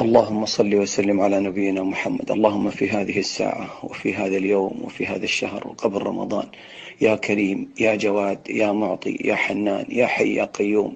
اللهم صل وسلم على نبينا محمد. اللهم في هذه الساعة وفي هذا اليوم وفي هذا الشهر وقبل رمضان يا كريم يا جواد يا معطي يا حنان يا حي يا قيوم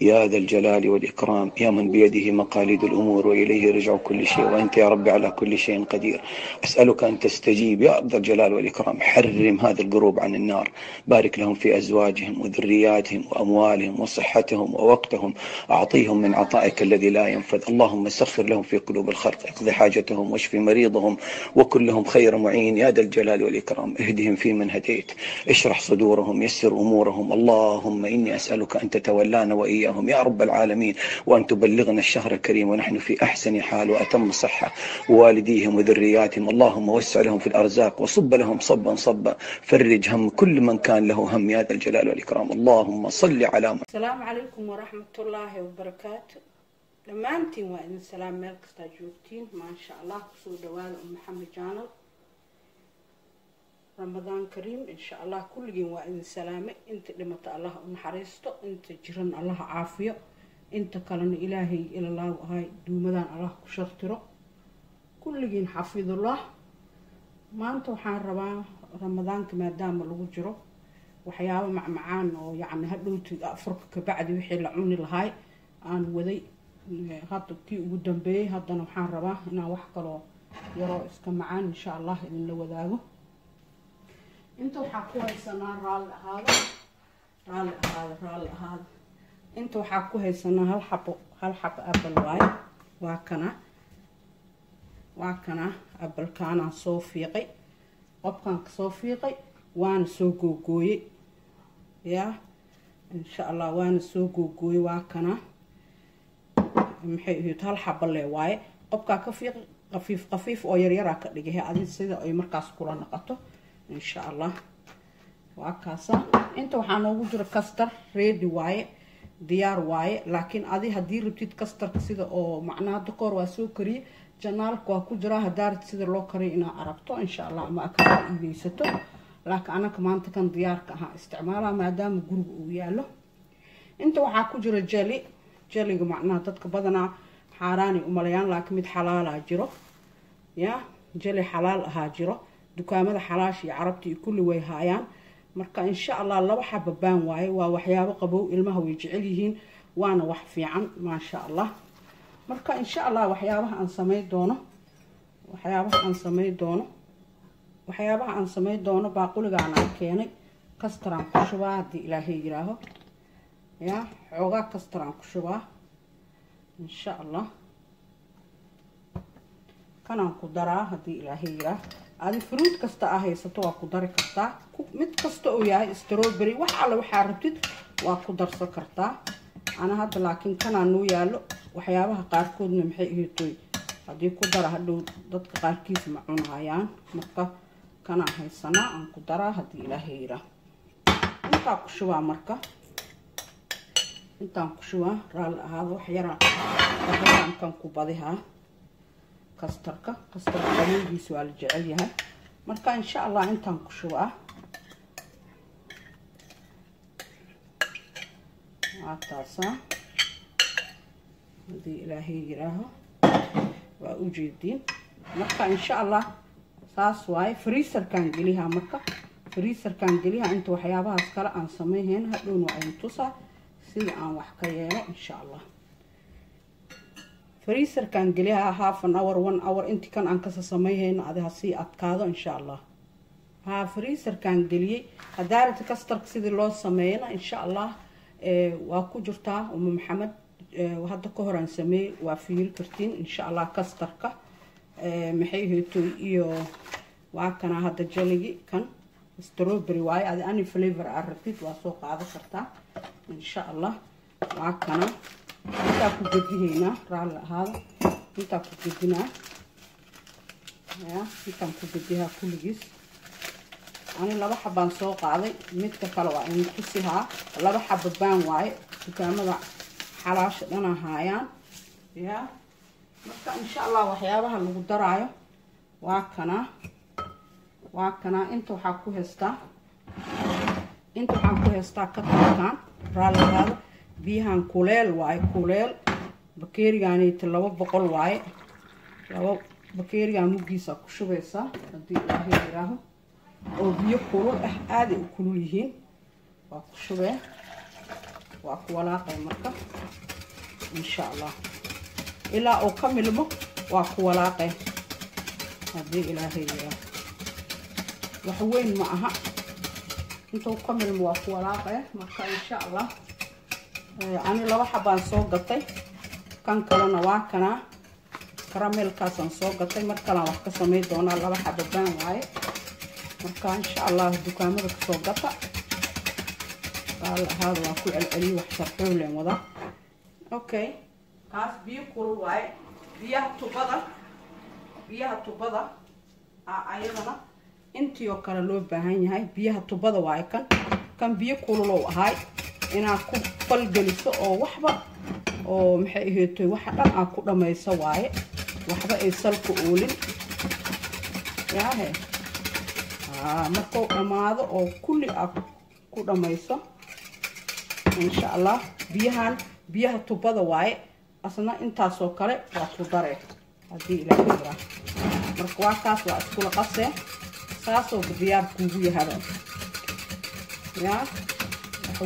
يا ذا الجلال والإكرام يا من بيده مقاليد الأمور وإليه رجع كل شيء وأنت يا رب على كل شيء قدير. أسألك أن تستجيب يا ذا الجلال والإكرام. حرم هذا القروب عن النار. بارك لهم في أزواجهم وذرياتهم وأموالهم وصحتهم ووقتهم. أعطيهم من عطائك الذي لا ينفذ اللهم سخر لهم في قلوب الخلق اقض حاجتهم واشف مريضهم وكن لهم خير معين. يا ذا الجلال والإكرام اهدهم في من هديت. اشرح صدورهم يسر أمورهم. اللهم إني أسألك أن تتولانا وإياهم. يا رب العالمين وأن تبلغنا الشهر الكريم ونحن في أحسن حال وأتم صحة. والديهم وذرياتهم اللهم وسع لهم في الأرزاق وصب لهم صبا صبا. فرج هم كل من كان له هم. يا ذا الجلال والإكرام. اللهم صل على asalaamu calaykum waraxmat ullaahi wabarakaatu dhammaantiin waa idin salaam meel kastaa joogtiin. Maasha allah ku soo dhawaada um maxamed jaanal. Ramadaan kariim insha allah kulligiin waa idin salaame. Inta dhimata allah u naxariisto inta jiran allah caafiyo inta kalena ilaahay ilalaagu ahay duumadaan allah ku shartiro. Kulligiin xafidullah. Maanta waxaan rabaa ramadaanka maadaama lagu jiro waxyaabo macmacaan oo yacni hadhowti afurka kabacdi wixii la cuni lahaay aan waday hadda kii ugu dambeeyey haddana waxaan rabaa inaan wax kaloo yaroo iska macaan insha allah idinla wadaago. Inta waxaa ku haysanaa raalli ahaado raalli ahaado raalli ahaado. Inta waxaa ku haysanaa hal xabo hal xabo abal waaye. Waa kana waa kana abalkaanaan soo fiiqay. Qobkaan ka soo fiiqay waana soo googooyey yaa insha allah waana soo googooyey waa kana maxay ahayd hal xabale waaye qobkaa ka fiiq qafiif qafiif oo yaryaraa ka dhigay adi sida ay markaas kula noqoto insha allah. Waa kaasa. Inta waxaa noogu jira kastar ready waaye diyaar waaye laakiin adi haddii rabtid kastarka sida oo macnaha dakoor waa soo kariye janaalka waa ku jiraa hadaarid sida loo kariyo inaa aragto insha allah ama kaa iibeysato. Laakiin anaka maanta kan diyaarka ahaa isticmaalaa maadaama guriga uu yaalo inta waxaa ku jira jeli jeliga macnaha dadka badanaa xaaraanay umalayaan laakiin mid xalaalaa jiro. Ya jeli xalaal ahaa jiro. Dukaamada xalaasha iyo carabta iyo kulli way haayaan. Marka insha allah laba xaba baan waaye waa waxyaabo qabow ilmaha way jecel yihiin waana wax fiican maasha allah marka insha allah waxyaabaha aan samey doono waxyaabaha aan samey doono waxyaabaha aan samey doono baaquligaan aan keenay. Kastaraan ku shubaa haddii ilaahay yiraaho haddii ilaahay yiraah adi fruud kasta aa haysato waa ku dari kartaa mid kasta oo yahay strowbery wax alle waxaa rabtid waa ku darsan kartaa ana hadda laakiin kanaa noo yaalo waxyaabaha qaarkoodna maxay ihitoy haddii ku dara hadhow dadka qaarkiis ma cunahayaan marka kanaan haysanaa aan ku daraa haddii ilaahay yiraa intaa ku shubaa marka intaan ku shubaa raalli ahaada wax yaraa kan ku badihaa kastarka kastarka qabowgiisa waa la jecel yahay. Marka insha allah intaan ku shubaa waa taasaa haddii ilaahay yiraaho waa u jeediin marka insha allah saas waaye freeserkaan gelihaa marka. Freeserkaan gelihaa inta waxyaabahaas kale aan sameyhayn hadhowna waa idin tusaa sida aan wax ka yeelo insha allah. Freeserkaan gelihaa half an hour one hour intii kan aan kasa sameyhayno adi hasii adkaado insha allah. Haa freeserkaan geliyey hadaarita kastarka sidii loo sameeyana insha allah waa ku jirtaa uma maxamed hadda ka hor aan sameeyey waa fiiri kartiin insha allah kastarka maxay haytoy iyo waa kana hadda jaligi kan strawberry waaye adi ani flavor aa rabtid waa soo qaado kartaa insha allah waa kana intaa ku gedihaynaa raalli ahaada intaa ku gedinaa intaan ku gedihaa kulligiis ani laba xabaan soo qaaday midka kale waa in tusihaa laba xaba baan waaye dukaamada xalaasha dhana haayaan ya marka insha allah waxyaabaha lagu daraayo waa kanaa waa kanaa inta waxaa ku haystaa inta waxaan ku haystaa katarkaan kuleel waaye kuleel bakeerigaanayta laba boqol waaye laba bakeerigaa muggiisa ku shubaysaa haddii ilaahay yiraaho oo biyo kulul ah aaday u kulul yihiin waa ku shubee waa ku walaaqay marka insha allah ilaa uu ka milmo waa ku walaaqay haddii ilaahay yiraaho wax weyn ma aha انتو كمل موافقة لاقة مكا إن شاء الله. آه، أنا لو حبان سوق قطي كان كرانا واكنا كراميل كاسان سوق قطي مركنا وقت سمي دونا لو حبان واي. مكا إن شاء الله دوكان مرك سوق قطا قال هذا واكو العلي وحشر حولي مضا أوكي. كاس بيو كورو واي بيه تبضا بيه تبضا آه، أيضا. آه intii oo kale loo baahan yahay. Biyaha tubada waaye kan kan biyo kululow ahaay inaad ku falgeliso oo waxba oo maxay aheetoy waxa dhan aad ku dhammayso waaye. Waxba ay salka oolin. Yaahe markuu dhammaado oo kulli aad ku dhammayso insha allah biyahan biyaha tubada waaye. Asna intaasoo kale waa ku daree. Haddii ilaaha jiraa marka waa kaas waa iskula qasee saasoo diyaar kuugu yahaba yaa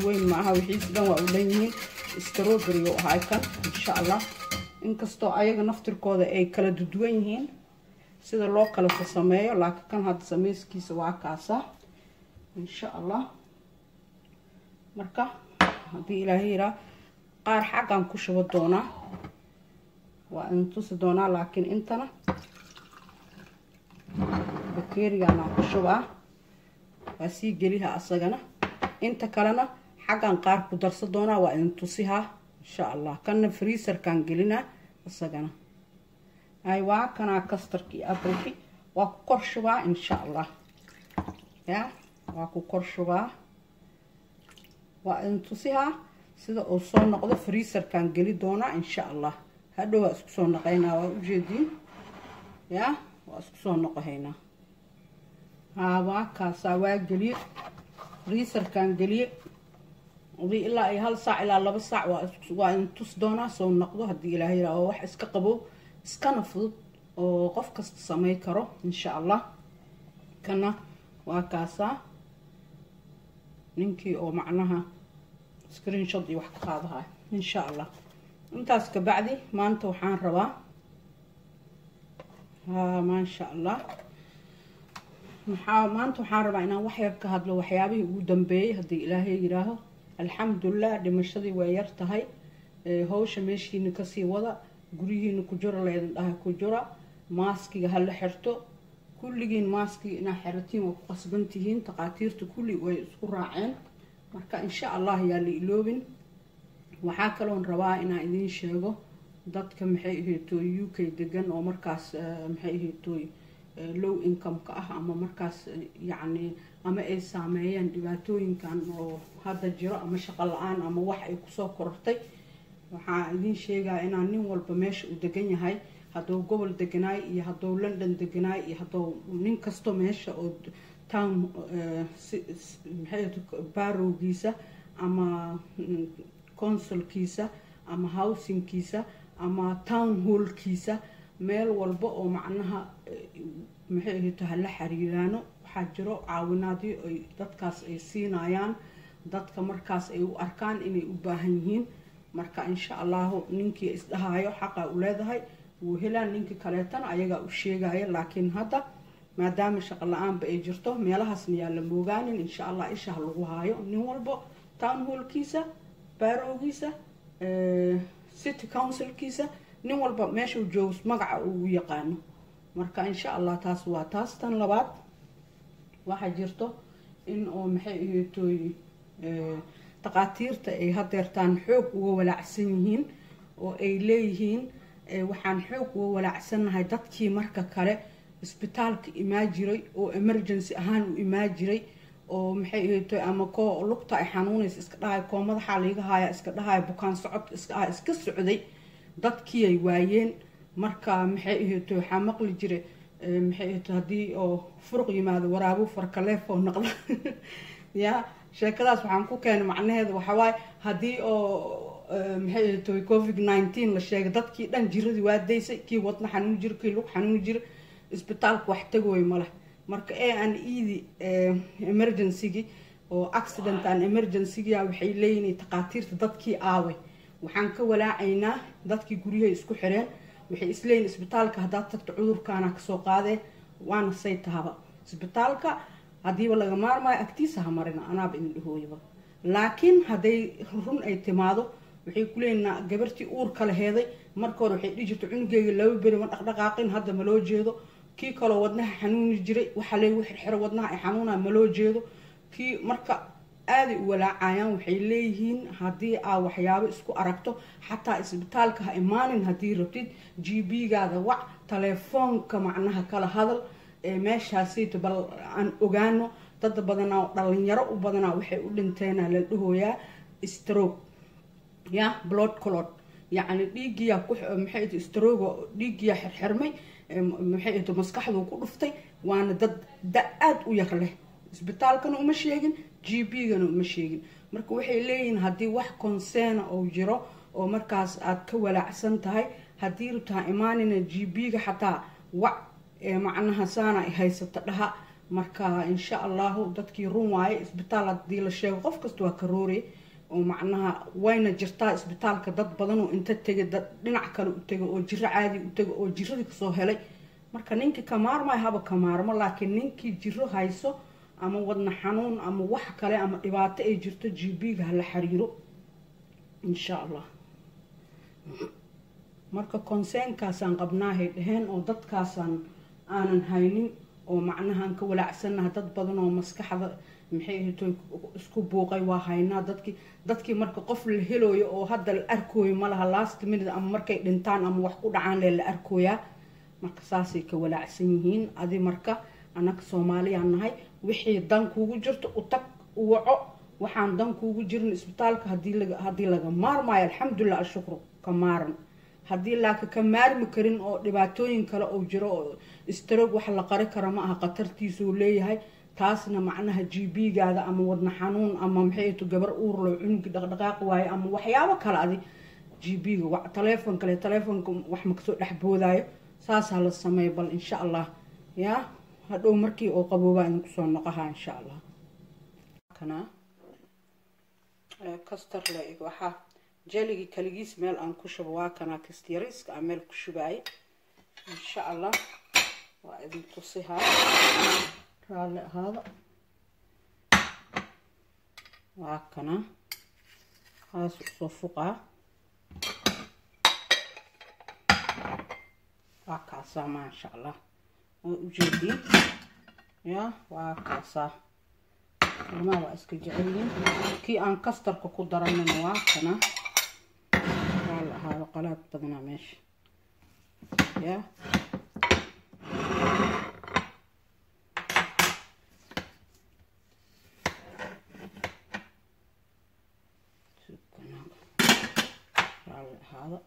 weyn maaha wixiisi dhan waa u dhan yihiin stroberi u ahay kan insha allah inkastoo ayaga naftirkooda ay kala duduwan yihiin sida loo kala sameeyo laakiin kan hadda sameyskiisa waa kaasa insha allah marka haddii ilaahay yiraa qaar xaggan ku shubo doonaa waa in tusi doonaa laakiin intana bakeeriganaa ku shubaa waa sii geliha asagana. Inta kalena xaggan qaar ku darsa doonaa waa idin tusihaa insha allah kanna freeserkan gelinaa isagana ay waa kanaa kastarkii abalki waa ku kor shubaa insha allah ya waa ku kor shubaa waa idin tusihaa sida uu soo noqdo freeserkan geli doonaa insha allah hadhow waa isku soo noqaynaa waa ujeediin ya waa isku soo noqohaynaa haa waa kaasaa waa geliye. Freeserkan geliye. Ilaa ay hal saac ilaa laba saac waa in tus doonaa soo noqdo haddii ilaahay yira oo wax iska qabow iskana fudud oo qof kasta samay karo insha allah. Kana waa kaasaa ninkii oo macnaha screenshot iyo wax ka qaadahay insha allah. Intaas kabacdi maanta waxaan rabaa. Haa maasha allah maanta waxaan rabaa inaan wax yar ka hadlo waxyaabihii ugu dambeeyey haddii ilaahay yiraaho alxamdulilah dhimashadii waa yar tahay. Hawsha meeshiina ka sii wada guryihiina ku jiro leedin dhahay ku jira maaskiga hala xirto. Kulligiin maaskiga inaa xiratiin waa ku qasbantihiin takhaatiirta kulli way isku raaceen. Marka insha allah yaa la iloobin. Waxaa kaloon rabaa inaan idiin sheego dadka maxay aheetooy u k degan oo markaas maxay aheetooy low income-ka ah ama markaas yacni ama ay saameeyeen dhibaatooyinkan oo hadda jiro ama shaqo la'aan ama wax ay ku soo korortay. Waxaa idiin sheegaa inaan nin walba meesha uu degan yahay hadduu gobol deganaay iyo hadduu london deganaay iyo hadduu nin kasto meesha oo town maxay barowgiisa ama consulkiisa ama housingkiisa ama town hallkiisa meel walba oo macnaha maxay ahayto hala xiriiraano. Waxaa jiro caawinaadyo ay dadkaas ay siinayaan. Dadka markaas ay u arkaan inay u baahan yihiin. Marka insha allahu ninkii isdhahayo xaqa u leedahay wuu helaan. Ninkii kaleetana ayagaa u sheegaya laakiin hadda maadaama shaqo la'aanba ay jirto meelahaasna yaa la moogaanin. Insha allah ishaha lagu haayo. Nin walba town hallkiisa baarowgiisa city councilkiisa nin walba meesha uu joogo magaca uu yaqaano. Marka insha allah taas waa taas. Tan labaad waxaa jirto in oo maxay aheetooy takhaatiirta ay hadeertaan xoog uga walaacsan yihiin oo ay leeyihiin waxaan xoog uga walaacsannahay dadkii marka kale isbitaalka imaa jiray oo emergency ahaan u imaa jiray oo maxay aheetooy ama koo lugta ay xanuunaysa iska dhahay koo madaxaa laiga haaya iska dhahaya bukaan socodka iska dhahay iska socday dadkii ay waayeen. Marka maxay aheeto waxaa maqli jira maxay aheeto haddii oo furuq yimaado waraabo farkaleef oo naqda ya sheekadaas waxaan ku keenay macnaheeda waxawaaye haddii oo maxay tahay covid nineteen la sheegay dadkii dhan jiradii waa daysay kii wadna xanuun jira kii lug xanuun jira isbitaalka wax tagay maleh marka a an edi emergencygii oo accident an emergencygia waxay leeyihiin takhaatiirta dadkii aaway waxaan ka walaacaynaa dadkii guryahay isku xireen waxay isleeyihin isbitaalka haddaad tagto cudurkaana ka soo qaadee waana say tahaba. Isbitaalka haddiiba laga maarmaayo agtiisa ha marina anaaba idin dhahooyaba laakiin hadday run ay timaado waxay kuleeyihin gabartii uurka laheeday marka hore waxay dhihi jirta cunugeyga laba beri ma dhaqdhaqaaqin hadda ma loo jeedo. Kii kaloo wadnaha xanuuni jiray waxaa leegu xirxiro wadnaha ay xanuunaa ma loo jeedo. Kii marka aaday u walaacayaan waxay leeyihiin haddii aa waxyaabo isku aragto xataa isbitaalka ha imaanin haddii rabtid g b gaada wac telefoonka macnaha kala hadal ee meeshaasayto bal aan ogaano dad badanaa dhalinyaro u badanaa waxay u dhinteena la dhahooyaa stroke ya blood clot. Yacni dhiiggiyaa maxay strogo dhiiggiyaa xirxirmay maxay to maskaxduu ku dhuftay waana dad da aada u yar leh isbitaalkana uma sheegin g b gana uma sheegin. Marka waxay leeyihiin haddii wax concerna oo jiro oo markaas aad ka walaacsan tahay haddii rabtaa imaanina g b ga xataa wac macnaha saana ay haysato dhaha marka insha allahu dadkii run waaye isbitaal haddii la sheego qof kasta waa karoore oo macnaha wayna jirtaa isbitaalka dad badan oo inta tegay dad dhinac kale u tego oo jiro caadi u tego oo jiradii ka soo helay. Marka ninkii ka maarmayo haba ka maarmo laakiin ninkii jiro hayso ama wadna xanuun ama wax kale ama dhibaato ay jirto g b ga hala xiriiro insha allah marka conseenkaasaan qabnaahay dhaheen oo dadkaasaan aanan haynin oo macnahaan ka walaacsanaha dad badan oo maskaxda maxay ahayto isku buuqay waa haynaa dadkii dadkii marka qof la helooyo oo hadda la arkooyo malaha last minute ama markay dhintaan ama wax ku dhacaan lee la arkooyaa marka saasay ka walaacsan yihiin. Adi marka annaga soomaaliyaan nahay wixii dan kuugu jirto u tag u waco waxaan dan kuugu jirin isbitaalka haddii laga maarmaayo alxamdulilah alshukru ka maaran. Haddii laaka ka maarmi karin oo dhibaatooyin kale uu jiro oo istarog wax la qari kara ma aha khatartiisuu leeyahay. Taasna macnaha g b gaada ama wadna xanuun ama maxayto gabar uurlo cunugi dhaqdhaqaaq waayo ama waxyaabo kale adi. G b ga taleefon kale taleefonka wax makasoo dhexboodaayo saasaa la sameeya bal insha allah yaa idinku soo noqaha insha allah kana kastarle waxaa jeligii kaligiis meel aan ku shubo waa kanaa kastyariiska aan meel ku shubaayay insha allah waa idin tusihaa raalli ahaada waa kana haas usoo fuqaa waa kaasaa maasha allah kaasaa ilmaha waa iska jecelyiin kii aan kastarka ku daranina waa kana raalli ahaado qalaad badnaa meesha ya raalli ahaado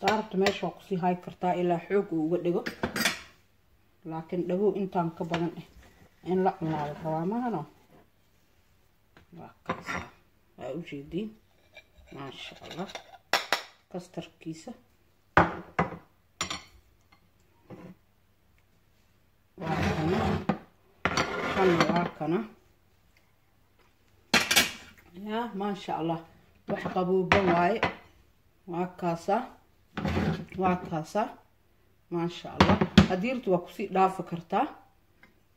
daarabta meesha waa ku sii hay kartaa ilaa xoog uu uga dhigo. Laakiin dhagow intaan ka badan ah in la cunaado rabaa mahano waa kaasaa waa ujeediin maasha allah kastarkiisa. Waa kana. Kana waa kana. Ya maasha allah wax qabooba waaye. Waa kaasaa waa kaasaa maasha allah haddii rabto waa ku sii dhaafa kartaa.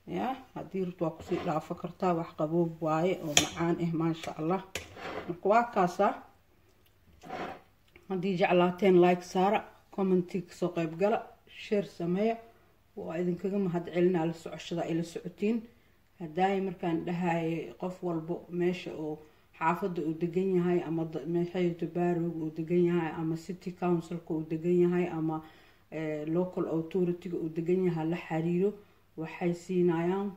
Ya haddii rabto waa ku sii dhaafa kartaa wax qaboob waaye oo macaan ah maasha allah marka waa kaasaa haddii jeclaateen like saara commenti ka soo qeyb gala sheer sameeya waa idinkaga mahad celinaa la socoshada ay la socotiin. Hadaayi markaan dhahayay qof walbo meesha oo xaafadda uu degan yahay ama maxayto baarowga uu degan yahay ama city councilka uu degan yahay ama local authority-ga uu degan yahay la xiriiro waxay siinayaan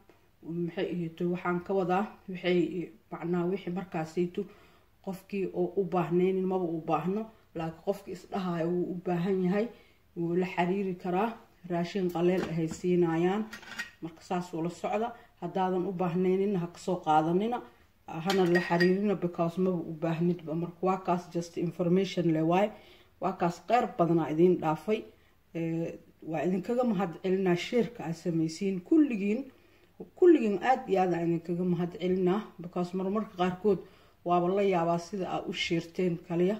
maxay waxaan ka wadaa waxay macnaha wixii markaasayto qofkii oo u baahnaynin maba u baahno laakiin qofkii isdhahayo wuu u baahan yahay wuu la xiriiri karaa raashin qaleel ahay siinayaan marka saas ula socda haddaadan u baahnaynin ha ka soo qaadanina hana la xiriirina because maba u baahnidba marka waa kaas just information le waaye waa kaas qeyr badanaa idiin dhaafay waa idinkaga mahad celinaa sheerka aad sameysiin kulligiin kulligiin aada iyo aada idinkaga mahad celinaa because marmarka qaarkood waaba la yaabaa sida aad u sheerteen kaliya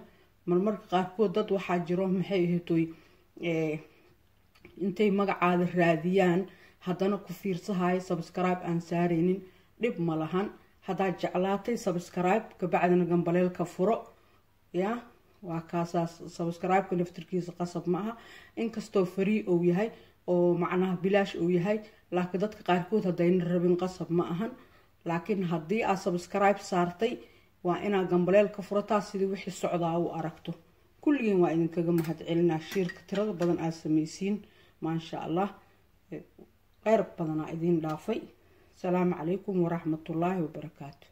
marmarka qaarkood dad waxaa jiro maxay ahatoy intay magacaada raadiyaan haddana ku fiirsahayo sabskribe aan saareynin dhib ma lahan haddaad jeclaatay sabskribe kabacdina gambaleelka furo ya? Waa kaasaas sabscribe-ka naftirkiisa qasab ma aha. Inkastoo farii ou yahay oo macnaha bilaash uu yahay laakiin dadka qaarkood haddayna rabin qasab ma ahan. Laakiin haddii aad sabskribe saartay waa inaad gambaleelka furataa sidii wixii socdaa u aragto. Kulligiin waa idinkaga mahad celinaa shiirka tirada badan aad sameysiin maasha allah qeyr badanaa idiin dhaafay asalaamu calaykum waraxmatullaahi wabarakaatu